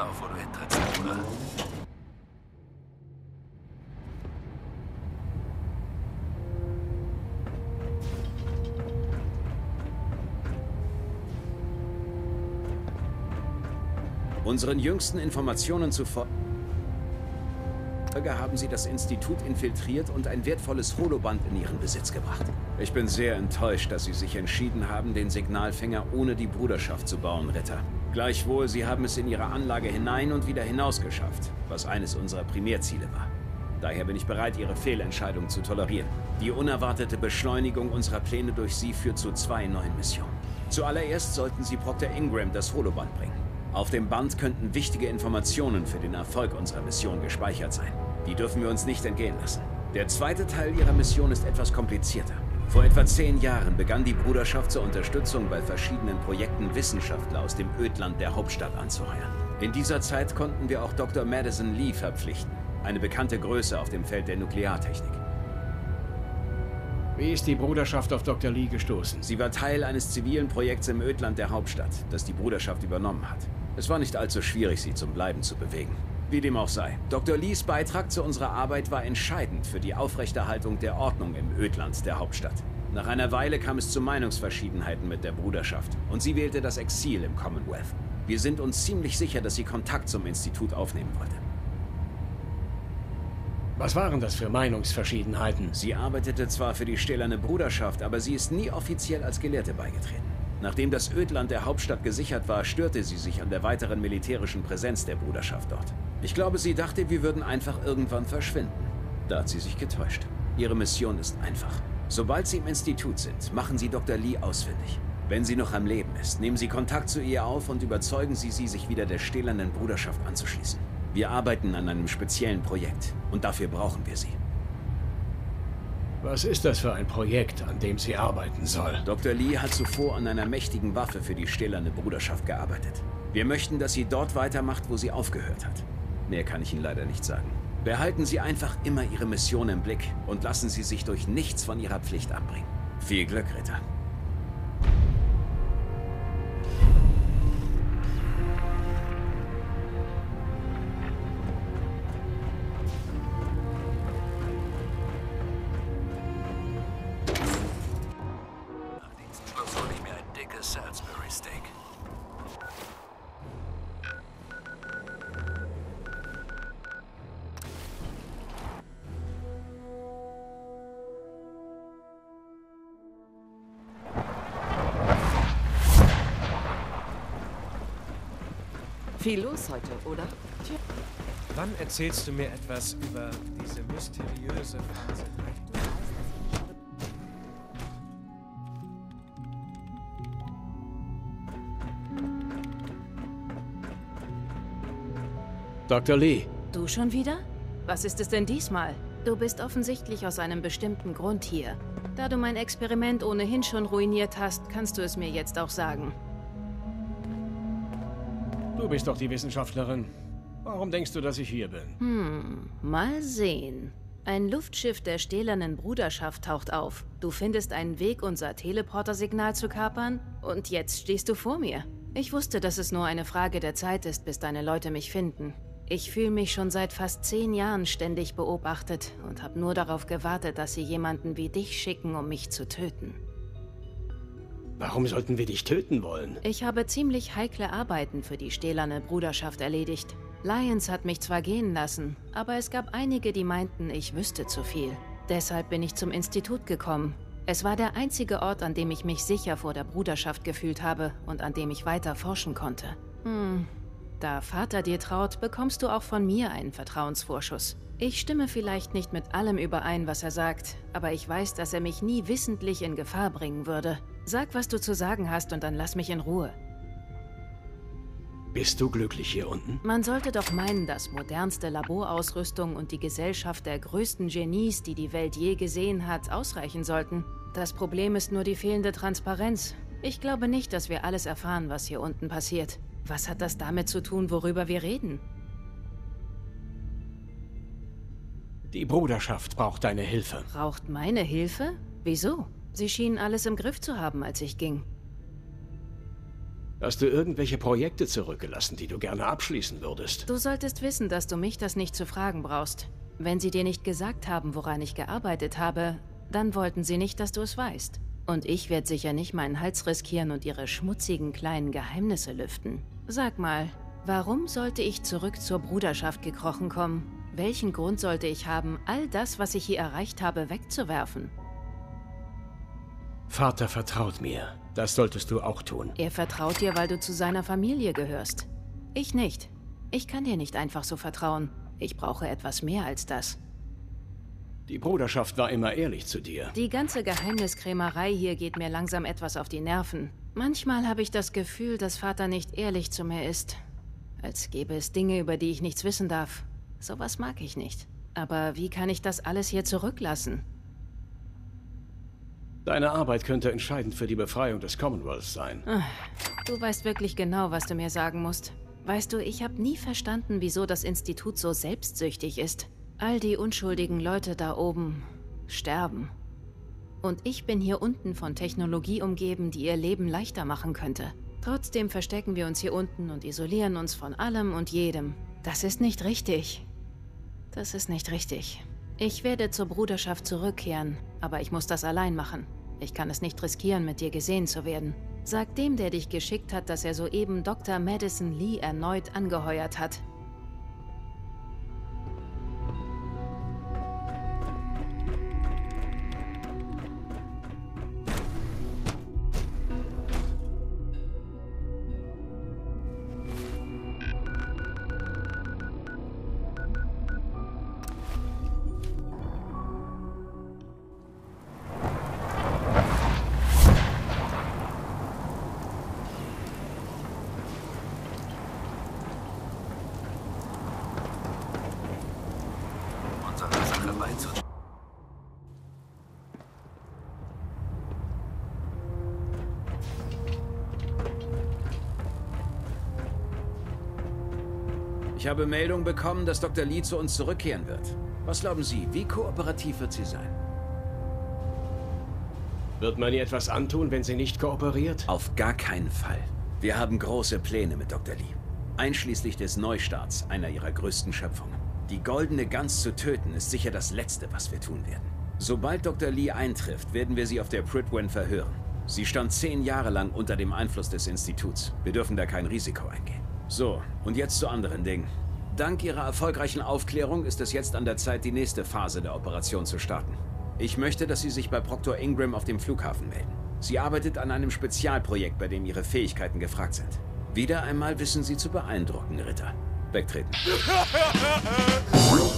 auf, wo du hintrittst, Bruder. Unseren jüngsten Informationen zufolge haben sie das Institut infiltriert und ein wertvolles Holoband in ihren Besitz gebracht. Ich bin sehr enttäuscht, dass sie sich entschieden haben, den Signalfänger ohne die Bruderschaft zu bauen, Ritter. Gleichwohl, sie haben es in ihre Anlage hinein und wieder hinaus geschafft, was eines unserer Primärziele war. Daher bin ich bereit, ihre Fehlentscheidung zu tolerieren. Die unerwartete Beschleunigung unserer Pläne durch sie führt zu zwei neuen Missionen. Zuallererst sollten sie Proctor Ingram das Holoband bringen. Auf dem Band könnten wichtige Informationen für den Erfolg unserer Mission gespeichert sein. Die dürfen wir uns nicht entgehen lassen. Der zweite Teil ihrer Mission ist etwas komplizierter. Vor etwa zehn Jahren begann die Bruderschaft zur Unterstützung bei verschiedenen Projekten Wissenschaftler aus dem Ödland der Hauptstadt anzuheuern. In dieser Zeit konnten wir auch Dr. Madison Lee verpflichten, eine bekannte Größe auf dem Feld der Nukleartechnik. Wie ist die Bruderschaft auf Dr. Lee gestoßen? Sie war Teil eines zivilen Projekts im Ödland der Hauptstadt, das die Bruderschaft übernommen hat. Es war nicht allzu schwierig, sie zum Bleiben zu bewegen. Wie dem auch sei. Dr. Lees Beitrag zu unserer Arbeit war entscheidend für die Aufrechterhaltung der Ordnung im Ödland der Hauptstadt. Nach einer Weile kam es zu Meinungsverschiedenheiten mit der Bruderschaft und sie wählte das Exil im Commonwealth. Wir sind uns ziemlich sicher, dass sie Kontakt zum Institut aufnehmen wollte. Was waren das für Meinungsverschiedenheiten? Sie arbeitete zwar für die stählerne Bruderschaft, aber sie ist nie offiziell als Gelehrte beigetreten. Nachdem das Ödland der Hauptstadt gesichert war, störte sie sich an der weiteren militärischen Präsenz der Bruderschaft dort. Ich glaube, sie dachte, wir würden einfach irgendwann verschwinden. Da hat sie sich getäuscht. Ihre Mission ist einfach. Sobald Sie im Institut sind, machen Sie Dr. Lee ausfindig. Wenn sie noch am Leben ist, nehmen Sie Kontakt zu ihr auf und überzeugen Sie sie, sich wieder der stählernen Bruderschaft anzuschließen. Wir arbeiten an einem speziellen Projekt und dafür brauchen wir sie. Was ist das für ein Projekt, an dem sie arbeiten soll? Dr. Lee hat zuvor an einer mächtigen Waffe für die stählerne Bruderschaft gearbeitet. Wir möchten, dass sie dort weitermacht, wo sie aufgehört hat. Mehr kann ich Ihnen leider nicht sagen. Behalten Sie einfach immer Ihre Mission im Blick und lassen Sie sich durch nichts von Ihrer Pflicht abbringen. Viel Glück, Ritter. Viel los heute, oder? Tja. Wann erzählst du mir etwas über diese mysteriöse Phase? Dr. Lee. Du schon wieder? Was ist es denn diesmal? Du bist offensichtlich aus einem bestimmten Grund hier. Da du mein Experiment ohnehin schon ruiniert hast, kannst du es mir jetzt auch sagen. Du bist doch die Wissenschaftlerin. Warum denkst du, dass ich hier bin? Hm, mal sehen. Ein Luftschiff der stählernen Bruderschaft taucht auf. Du findest einen Weg, unser Teleportersignal zu kapern? Und jetzt stehst du vor mir. Ich wusste, dass es nur eine Frage der Zeit ist, bis deine Leute mich finden. Ich fühle mich schon seit fast zehn Jahren ständig beobachtet und habe nur darauf gewartet, dass sie jemanden wie dich schicken, um mich zu töten. Warum sollten wir dich töten wollen? Ich habe ziemlich heikle Arbeiten für die stählerne Bruderschaft erledigt. Lyons hat mich zwar gehen lassen, aber es gab einige, die meinten, ich wüsste zu viel. Deshalb bin ich zum Institut gekommen. Es war der einzige Ort, an dem ich mich sicher vor der Bruderschaft gefühlt habe und an dem ich weiter forschen konnte. Hm, da Vater dir traut, bekommst du auch von mir einen Vertrauensvorschuss. Ich stimme vielleicht nicht mit allem überein, was er sagt, aber ich weiß, dass er mich nie wissentlich in Gefahr bringen würde. Sag, was du zu sagen hast und dann lass mich in Ruhe. Bist du glücklich hier unten? Man sollte doch meinen, dass modernste Laborausrüstung und die Gesellschaft der größten Genies, die die Welt je gesehen hat, ausreichen sollten. Das Problem ist nur die fehlende Transparenz. Ich glaube nicht, dass wir alles erfahren, was hier unten passiert. Was hat das damit zu tun, worüber wir reden? Die Bruderschaft braucht deine Hilfe. Braucht meine Hilfe? Wieso? Sie schienen alles im Griff zu haben, als ich ging. Hast du irgendwelche Projekte zurückgelassen, die du gerne abschließen würdest? Du solltest wissen, dass du mich das nicht zu fragen brauchst. Wenn sie dir nicht gesagt haben, woran ich gearbeitet habe, dann wollten sie nicht, dass du es weißt. Und ich werde sicher nicht meinen Hals riskieren und ihre schmutzigen kleinen Geheimnisse lüften. Sag mal, warum sollte ich zurück zur Bruderschaft gekrochen kommen? Welchen Grund sollte ich haben, all das, was ich hier erreicht habe, wegzuwerfen? Vater vertraut mir. Das solltest du auch tun. Er vertraut dir, weil du zu seiner Familie gehörst. Ich nicht. Ich kann dir nicht einfach so vertrauen. Ich brauche etwas mehr als das. Die Bruderschaft war immer ehrlich zu dir. Die ganze Geheimniskrämerei hier geht mir langsam etwas auf die Nerven. Manchmal habe ich das Gefühl, dass Vater nicht ehrlich zu mir ist. Als gäbe es Dinge, über die ich nichts wissen darf. Sowas mag ich nicht. Aber wie kann ich das alles hier zurücklassen? Deine Arbeit könnte entscheidend für die Befreiung des Commonwealths sein. Du weißt wirklich genau, was du mir sagen musst. Weißt du, ich habe nie verstanden, wieso das Institut so selbstsüchtig ist. All die unschuldigen Leute da oben sterben. Und ich bin hier unten von Technologie umgeben, die ihr Leben leichter machen könnte. Trotzdem verstecken wir uns hier unten und isolieren uns von allem und jedem. Das ist nicht richtig. Das ist nicht richtig. Ich werde zur Bruderschaft zurückkehren, aber ich muss das allein machen. Ich kann es nicht riskieren, mit dir gesehen zu werden. Sag dem, der dich geschickt hat, dass er soeben Dr. Madison Lee erneut angeheuert hat. Ich habe Meldung bekommen, dass Dr. Lee zu uns zurückkehren wird. Was glauben Sie, wie kooperativ wird sie sein? Wird man ihr etwas antun, wenn sie nicht kooperiert? Auf gar keinen Fall. Wir haben große Pläne mit Dr. Lee. Einschließlich des Neustarts einer ihrer größten Schöpfungen. Die goldene Gans zu töten, ist sicher das Letzte, was wir tun werden. Sobald Dr. Lee eintrifft, werden wir sie auf der Pridwen verhören. Sie stand zehn Jahre lang unter dem Einfluss des Instituts. Wir dürfen da kein Risiko eingehen. So, und jetzt zu anderen Dingen. Dank Ihrer erfolgreichen Aufklärung ist es jetzt an der Zeit, die nächste Phase der Operation zu starten. Ich möchte, dass Sie sich bei Proctor Ingram auf dem Flughafen melden. Sie arbeitet an einem Spezialprojekt, bei dem Ihre Fähigkeiten gefragt sind. Wieder einmal wissen Sie zu beeindrucken, Ritter. Wegtreten.